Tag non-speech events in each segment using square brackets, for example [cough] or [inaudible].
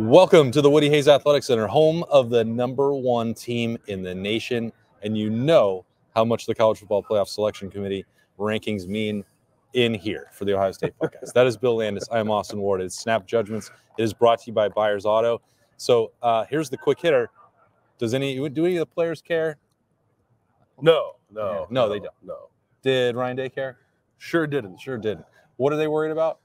Welcome to the Woody Hayes Athletic Center, home of the number one team in the nation. And you know how much the College Football Playoff Selection Committee rankings mean in here for the Ohio State podcast. that is Bill Landis. I am Austin Ward. It's Snap Judgments. It is brought to you by Byers Auto. So uh, here's the quick hitter. Does any do any of the players care? No, no, No, they don't. No, Did Ryan Day care? sure didn't. Sure didn't. What are they worried about?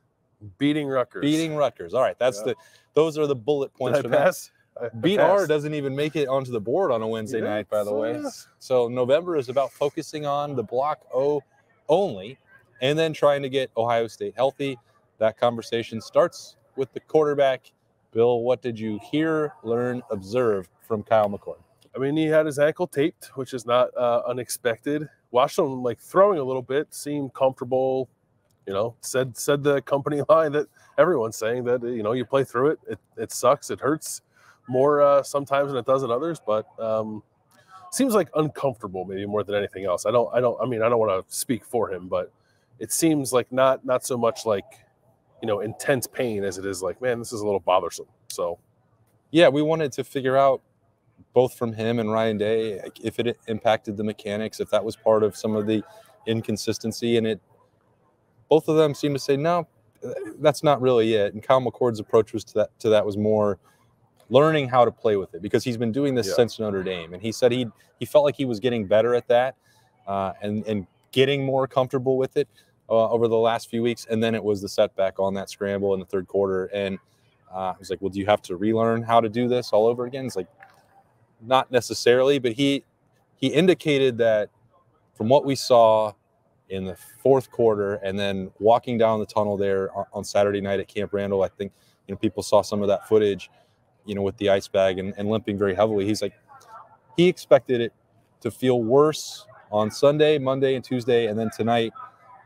Beating Rutgers. Beating Rutgers. All right, that's Yeah. the those are the bullet points Did for I that. pass? I- I Beat R doesn't even make it onto the board on a Wednesday Yeah, night, by the so way. yeah. So November is about focusing on the block O only and then trying to get Ohio State healthy. That conversation starts with the quarterback. Bill, what did you hear, learn, observe from Kyle McCord? I mean, he had his ankle taped, which is not uh, unexpected. Watched him like throwing a little bit, seemed comfortable. You know, said said the company [laughs] line that everyone's saying that you know you play through it. It it sucks. It hurts more uh, sometimes than it does at others, but um, seems like uncomfortable maybe more than anything else. I don't I don't I mean I don't want to speak for him, but it seems like not not so much like you know intense pain as it is like man this is a little bothersome. So Yeah, we wanted to figure out both from him and Ryan Day like, if it impacted the mechanics, if that was part of some of the inconsistency, and it. Both of them seem to say no, that's not really it. And Kyle McCord's approach was to that to that was more learning how to play with it because he's been doing this Yeah. since Notre Dame, and he said he he felt like he was getting better at that, uh, and and getting more comfortable with it uh, over the last few weeks. And then it was the setback on that scramble in the third quarter, and uh, I was like, well, do you have to relearn how to do this all over again? It's like, not necessarily, but he he indicated that from what we saw in the fourth quarter, and then walking down the tunnel there on- Saturday night at Camp Randall, I think you know people saw some of that footage, you know, with the ice bag and, and limping very heavily. He's like, he expected it to feel worse on Sunday, Monday, and Tuesday, and then tonight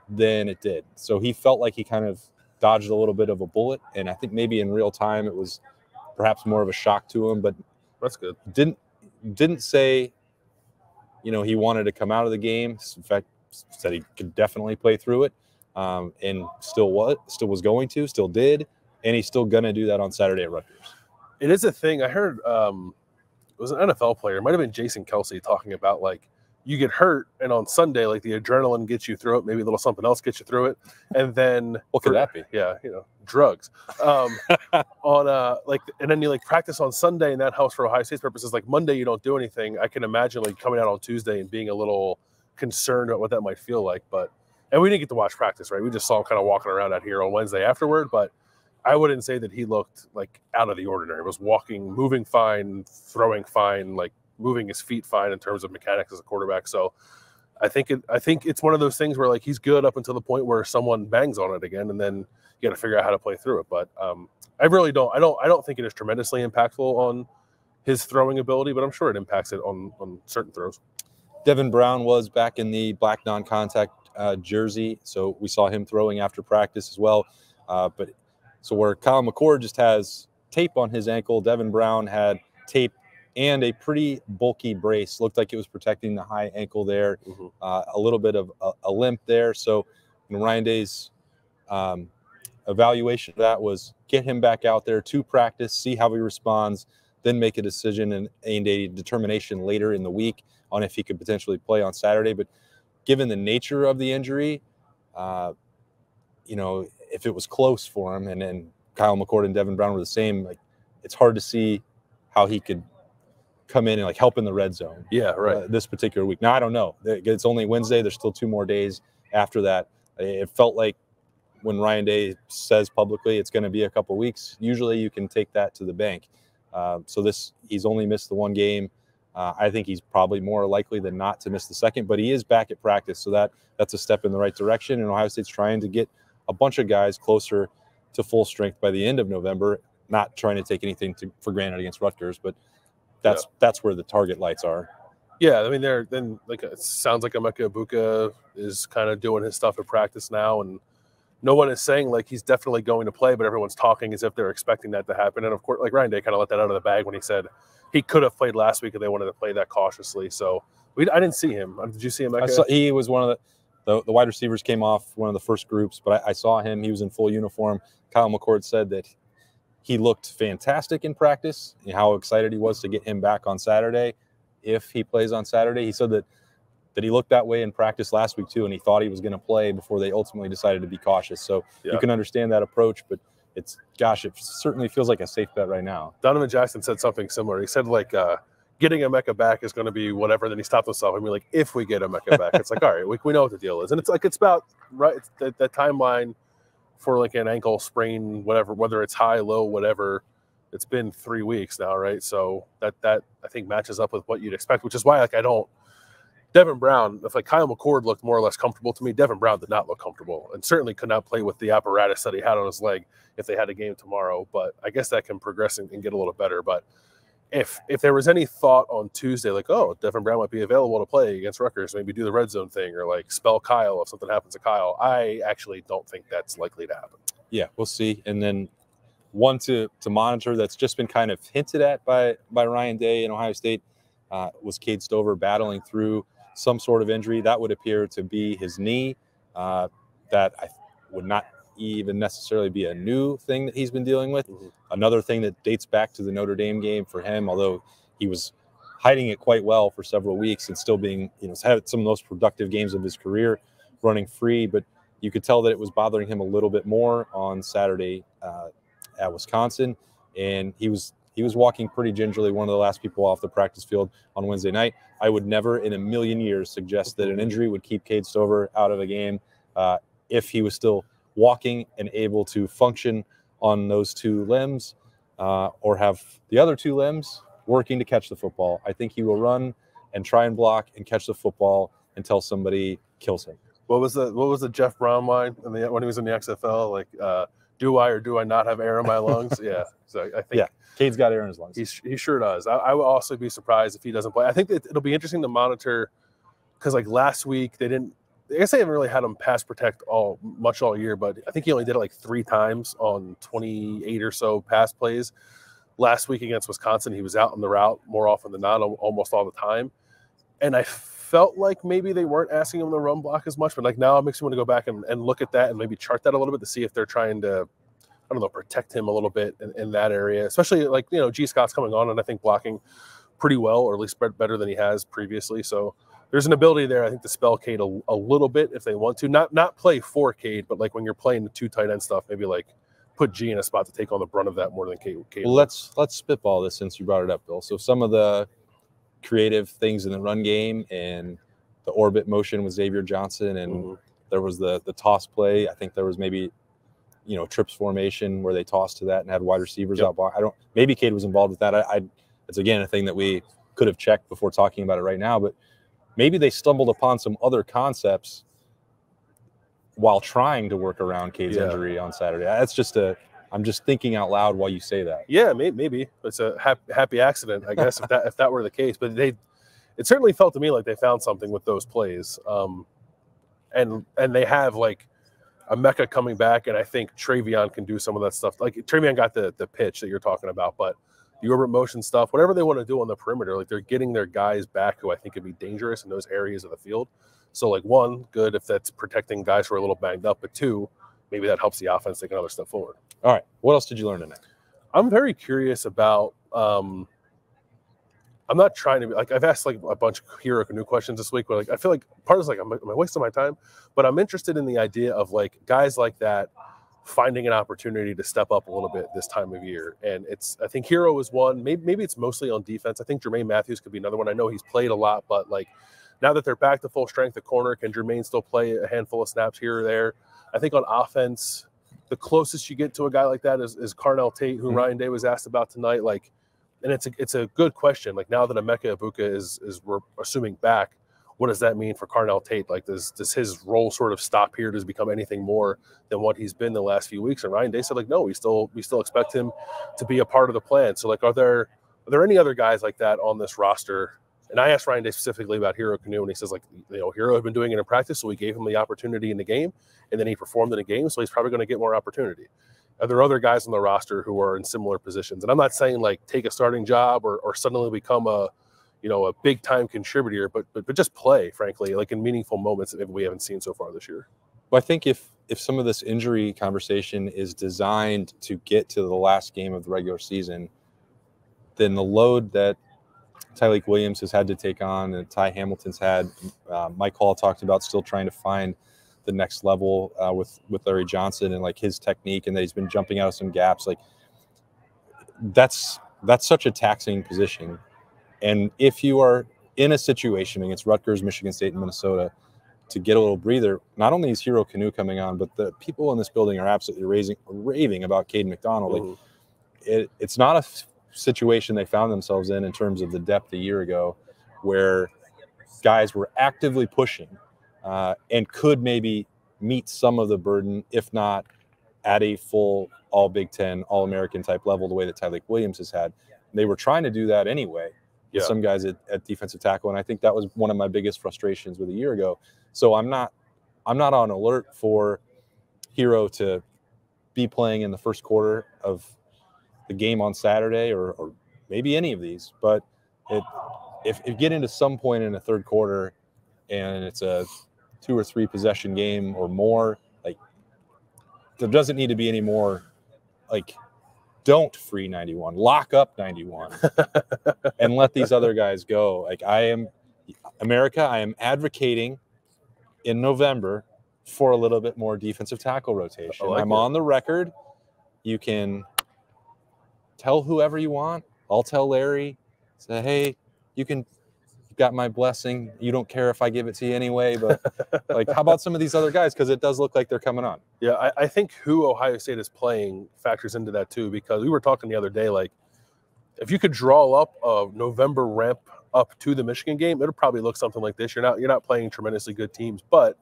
than it did. So he felt like he kind of dodged a little bit of a bullet, and I think maybe in real time it was perhaps more of a shock to him, but that's good. didn't didn't say you know he wanted to come out of the game in fact said he could definitely play through it um, and still what still was going to still did and he's still gonna do that on saturday at rutgers It is a thing. I heard um, it was an NFL player, it might have been Jason Kelce, talking about like you get hurt, and on Sunday, like the adrenaline gets you through it. Maybe a little something else gets you through it, and then [laughs] what could for- that be Yeah, you know, drugs. Um, [laughs] on uh, like, and then you like practice on Sunday, and that helps for Ohio State's purposes. Like Monday, you don't do anything. I can imagine like coming out on Tuesday and being a little concerned about what that might feel like. But and we didn't get to watch practice, right? We just saw him kind of walking around out here on Wednesday afterward, but. I wouldn't say that he looked like out of the ordinary. He was walking, moving fine, throwing fine, like moving his feet fine in terms of mechanics as a quarterback. So I think it, I think it's one of those things where like he's good up until the point where someone bangs on it again, and then you got to figure out how to play through it. But um, I really don't. I don't. I don't think it is tremendously impactful on his throwing ability, but I'm sure it impacts it on on certain throws. Devin brown was back in the black non-contact uh, jersey so we saw him throwing after practice as well uh, but so where kyle mccord just has tape on his ankle devin brown had tape and a pretty bulky brace looked like it was protecting the high ankle there Mhm. uh, a little bit of a, a limp there. So, you know, Ryan Day's um, evaluation of that was get him back out there to practice, see how he responds, then make a decision and, and a determination later in the week on if he could potentially play on Saturday. But given the nature of the injury, uh, you know, if it was close for him and then Kyle McCord and Devin Brown were the same, like it's hard to see how he could come in and like help in the red zone Yeah, right. uh, this particular week. Now I don't know. It's only Wednesday. There's still two more days after that. It felt like when Ryan Day says publicly it's going to be a couple weeks. Usually you can take that to the bank. Uh, so this he's only missed the one game. Uh, I think he's probably more likely than not to miss the second, but he is back at practice, so that that's a step in the right direction. And Ohio State's trying to get a bunch of guys closer to full strength by the end of November. Not trying to take anything to, for granted against Rutgers, but that's that's where the target lights are. Yeah, I mean, they're then like it sounds like Emeka Egbuka is kind of doing his stuff at practice now, and no one is saying like he's definitely going to play, but everyone's talking as if they're expecting that to happen. And of course, like Ryan Day kind of let that out of the bag when he said he could have played last week if they wanted to play that cautiously. So we, I didn't see him. Did you see him? I saw he was one of the, the the wide receivers came off one of the first groups, but I, I saw him. He was in full uniform. Kyle McCord said that he looked fantastic in practice. And how excited he was to get him back on Saturday, if he plays on Saturday. He said that that he looked that way in practice last week too, and he thought he was going to play before they ultimately decided to be cautious. So Yeah. you can understand that approach, but it's gosh, it certainly feels like a safe bet right now. Donovan Jackson said something similar. He said like uh, getting mecca back is going to be whatever. Then he stopped himself and be like, if we get a Mecca back, it's like [laughs] all right, we, we know what the deal is, and it's like it's about right it's the, the timeline for like an ankle sprain, whatever, whether it's high, low, whatever. It's been three weeks now, right? So that that I think matches up with what you'd expect, which is why like I don't. Devin Brown, if like Kyle McCord looked more or less comfortable to me, Devin Brown did not look comfortable and certainly could not play with the apparatus that he had on his leg if they had a game tomorrow. But I guess that can progress and, and get a little better. But if if there was any thought on Tuesday, like, oh, Devin Brown might be available to play against Rutgers, maybe do the red zone thing or like spell Kyle if something happens to Kyle, I actually don't think that's likely to happen. Yeah, we'll see. And then one to to monitor that's just been kind of hinted at by by Ryan Day in Ohio State uh, was Cade Stover battling through some sort of injury. That would appear to be his knee. Uh, that I would not even necessarily be a new thing that he's been dealing with. Mhm. Another thing that dates back to the Notre Dame game for him, although he was hiding it quite well for several weeks and still being, you know, had some of the most productive games of his career running free, but you could tell that it was bothering him a little bit more on Saturday uh, at Wisconsin, and he was he was walking pretty gingerly, one of the last people off the practice field on Wednesday night. I would never in a million years suggest that an injury would keep Cade Stover out of a game uh, if he was still walking and able to function on those two limbs uh, or have the other two limbs working to catch the football. I think he will run and try and block and catch the football until somebody kills him. What was the what was the Jeff Brown line in the, when he was in the XFL? Like, uh, do I or do I not have air in my lungs? [laughs] yeah. So I think Yeah. Cade's got air in his lungs. He, he sure does. I, I would also be surprised if he doesn't play. I think that it'll be interesting to monitor because like last week they didn't. I guess they haven't really had him pass protect all much all year, but I think he only did it like three times on 28 or so pass plays. Last week against Wisconsin, he was out on the route more often than not, almost all the time. And I felt like maybe they weren't asking him to run block as much, but like now it makes me want to go back and, and look at that and maybe chart that a little bit to see if they're trying to I don't know, protect him a little bit in, in that area, especially like, you know, Gee Scott's coming on and I think blocking pretty well, or at least better than he has previously. So there's an ability there, I think, to spell Cade a, a little bit if they want to. Not not play for Cade, but like when you're playing the two tight end stuff, maybe like put G in a spot to take on the brunt of that more than Cade. Cade Well, let's let's spitball this since you brought it up, Bill. So some of the creative things in the run game and the orbit motion with Xavier Johnson, and Mhm. there was the the toss play. I think there was maybe you know trips formation where they tossed to that and had wide receivers Yep. out. block. I don't. Maybe Cade was involved with that. I, I it's again a thing that we could have checked before talking about it right now, but maybe they stumbled upon some other concepts while trying to work around Cade's Yeah. injury on Saturday. That's just a. I'm just thinking out loud while you say that. Yeah, may, maybe it's a hap, happy accident, I guess, if that if that were the case. But they, it certainly felt to me like they found something with those plays, um, and and they have like a Mecca coming back, and I think TreVeyon can do some of that stuff. Like TreVeyon got the the pitch that you're talking about, but the orbit motion stuff, whatever they want to do on the perimeter, like they're getting their guys back who I think could be dangerous in those areas of the field. So like one, good if that's protecting guys who are a little banged up, but two, maybe that helps the offense take another step forward. All right. What else did you learn tonight? I'm very curious about. Um, I'm not trying to be like I've asked like a bunch of Hero Kanu questions this week, but like I feel like part is like am I, am I wasting my time? But I'm interested in the idea of like guys like that finding an opportunity to step up a little bit this time of year. And it's I think Hero is one. Maybe maybe it's mostly on defense. I think Jermaine Mathews could be another one. I know he's played a lot, but like now that they're back to full strength the corner, can Jermaine still play a handful of snaps here or there? I think on offense, the closest you get to a guy like that is, is Carnell Tate, who Mhm. Ryan Day was asked about tonight. Like, and it's a it's a good question. Like now that Emeka Egbuka is is we're assuming back, what does that mean for Carnell Tate? Like, does does his role sort of stop here? Does become anything more than what he's been the last few weeks? And Ryan Day said, like, no, we still we still expect him to be a part of the plan. So, like, are there are there any other guys like that on this roster? And I asked Ryan Day specifically about Hero Kanu, and he says, like, you know, Hero had been doing it in practice, so we gave him the opportunity in the game, and then he performed in a game, so he's probably going to get more opportunity. Are there other guys on the roster who are in similar positions? And I'm not saying like take a starting job or, or suddenly become a, you know, a big time contributor, but, but but just play, frankly, like in meaningful moments that we haven't seen so far this year. Well, I think if if some of this injury conversation is designed to get to the last game of the regular season, then the load that Tyleik Williams has had to take on and Ty Hamilton's had, uh, Mike Hall talked about still trying to find the next level uh, with with Larry Johnson and like his technique and that he's been jumping out of some gaps. Like that's that's such a taxing position. And if you are in a situation against Rutgers, Michigan State, and Minnesota to get a little breather, not only is Hero Kanu coming on, but the people in this building are absolutely raising, raving about Kayden McDonald. Like, it, it's not a situation they found themselves in in terms of the depth a year ago, where guys were actively pushing uh, and could maybe meet some of the burden, if not at a full All Big Ten, All American type level, the way that Tyleik Williams has had. They were trying to do that anyway. With Yeah. some guys at, at defensive tackle, and I think that was one of my biggest frustrations with a year ago. So I'm not, I'm not on alert for Hero to be playing in the first quarter of the game on Saturday, or, or maybe any of these. But it, if, if you get into some point in the third quarter, and it's a two or three possession game or more, like there doesn't need to be any more like don't free 91 lock up 91 [laughs] and let these other guys go like i am america i am advocating in november for a little bit more defensive tackle rotation like i'm it. on the record you can tell whoever you want. I'll tell larry. Say hey you can you've got my blessing. You don't care if i give it to you anyway but [laughs] like how about some of these other guys? Because it does look like they're coming on. Yeah, I, I think who Ohio State is playing factors into that too, because we were talking the other day, like if you could draw up a November ramp up to the Michigan game, it'll probably look something like this. You're not you're not playing tremendously good teams, but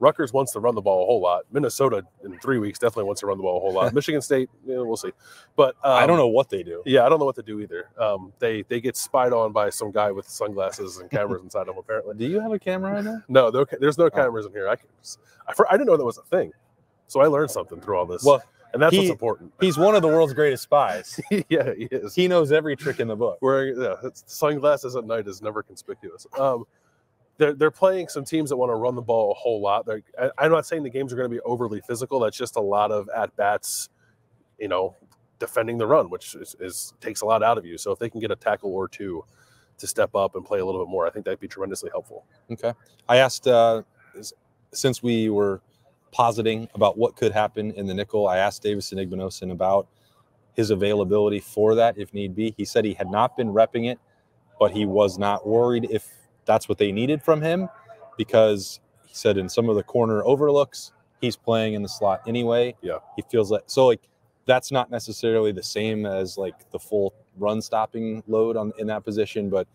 Rutgers wants to run the ball a whole lot. Minnesota in three weeks definitely wants to run the ball a whole lot. [laughs] Michigan State, we'll see. But um, i don't know what they do Yeah, I don't know what they do either. Um, they they get spied on by some guy with sunglasses and cameras [laughs] inside them. Apparently, do you have a camera right now no, there, there's Oh. no cameras in here. I can, I, I didn't know that was a thing, so I learned something through all this. well and that's what's important. he's one of the world's greatest spies [laughs] yeah, he is. he knows every trick in the book Wearing yeah, sunglasses at night is never conspicuous. Um, they're, they're playing some teams that want to run the ball a whole lot. They're, I'm not saying the games are going to be overly physical. That's just a lot of at bats, you know, defending the run, which is, is takes a lot out of you. So if they can get a tackle or two to step up and play a little bit more, I think that'd be tremendously helpful. Okay. I asked uh, since we were positing about what could happen in the nickel, I asked Davison Igbinosun about his availability for that if need be. He said he had not been repping it, but he was not worried if that's what they needed from him because he said in some of the corner overlooks, he's playing in the slot anyway. Yeah. He feels like so like that's not necessarily the same as like the full run stopping load on in that position, but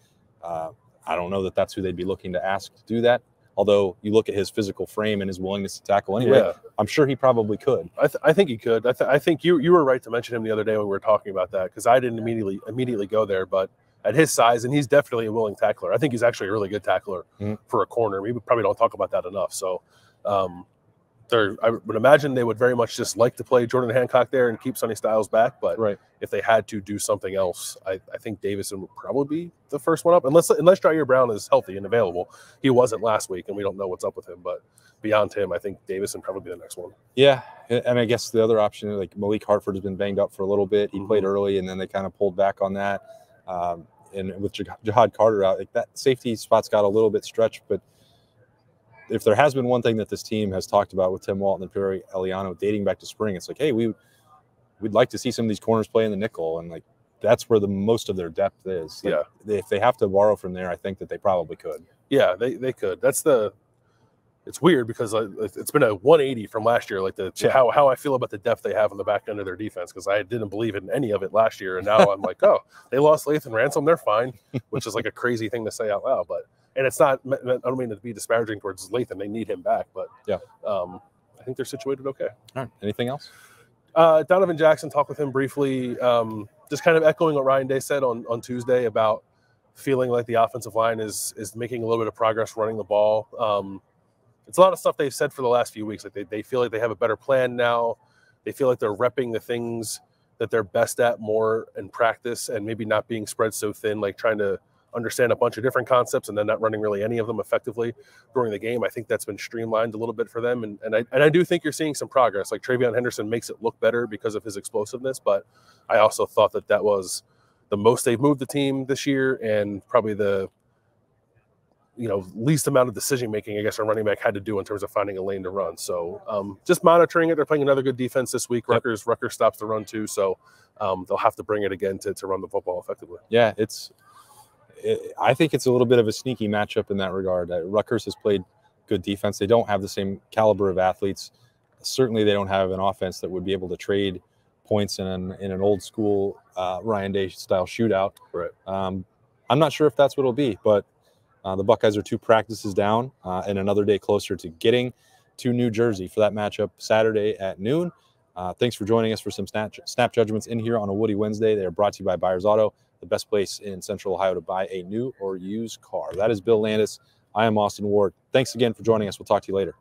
uh, I don't know that that's who they'd be looking to ask to do that. Although you look at his physical frame and his willingness to tackle anyway, Yeah, I'm sure he probably could. I, th- I think he could. I, th- I think you you were right to mention him the other day when we were talking about that because I didn't immediately immediately go there, but at his size, and he's definitely a willing tackler. I think he's actually a really good tackler Mhm. for a corner. We probably don't talk about that enough. So, um, I would imagine they would very much just like to play Jordan Hancock there and keep Sonny Styles back. But Right. if they had to do something else, I, I think Davison would probably be the first one up, unless unless Jyaire Brown is healthy and available. He wasn't last week, and we don't know what's up with him. But beyond him, I think Davison probably be the next one. Yeah, and I guess the other option, like Malik Hartford, has been banged up for a little bit. He played Mhm. early, and then they kind of pulled back on that. Um, and with Ja'Had Carter out, like that safety spot's got a little bit stretched. But if there has been one thing that this team has talked about with Tim Walton and Perry Eliano dating back to spring, it's like, hey, we we'd like to see some of these corners play in the nickel, and like that's where the most of their depth is. Like, Yeah. if they have to borrow from there, I think that they probably could. Yeah, they, they could. That's the. It's weird because it's it's been a 180 from last year. Like the Yeah. how how I feel about the depth they have on the back end of their defense because I didn't believe in any of it last year, and now I'm like, [laughs] oh, they lost Lathan Ransom, they're fine, which is like a crazy thing to say out loud. But and it's not. I don't mean to be disparaging towards Lathan. They need him back, but Yeah. um, I think they're situated okay. All right. Anything else? Uh, Donovan Jackson talked with him briefly, um, just kind of echoing what Ryan Day said on, on Tuesday about feeling like the offensive line is is making a little bit of progress running the ball. Um, it's a lot of stuff they've said for the last few weeks. Like they, they feel like they have a better plan now. They feel like they're repping the things that they're best at more in practice and maybe not being spread so thin, like trying to understand a bunch of different concepts and then not running really any of them effectively during the game. I think that's been streamlined a little bit for them. And, and, I, and I do think you're seeing some progress. Like TreVeyon Henderson makes it look better because of his explosiveness, but I also thought that that was the most they've moved the team this year and probably the you know least amount of decision making I guess a running back had to do in terms of finding a lane to run. So um, just monitoring it. They're playing another good defense this week. Yep. Rutgers Rutgers stops the run too, so um, they'll have to bring it again to, to run the football effectively. Yeah, it's it, I think it's a little bit of a sneaky matchup in that regard. Uh, Rutgers has played good defense. They don't have the same caliber of athletes. Certainly, they don't have an offense that would be able to trade points in an, in an old school uh, Ryan Day style shootout. Right. Um, I'm not sure if that's what it'll be, but uh, the Buckeyes are two practices down uh, and another day closer to getting to New Jersey for that matchup Saturday at noon. Uh, thanks for joining us for some snap, snap judgments in here on a Woody Wednesday. They are brought to you by Byers Auto, the best place in Central Ohio to buy a new or used car. That is Bill Landis. I am Austin Ward. Thanks again for joining us. We'll talk to you later.